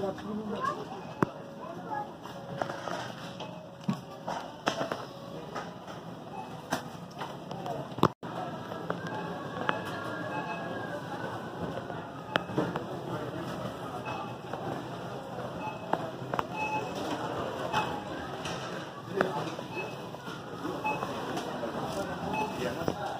Gracias.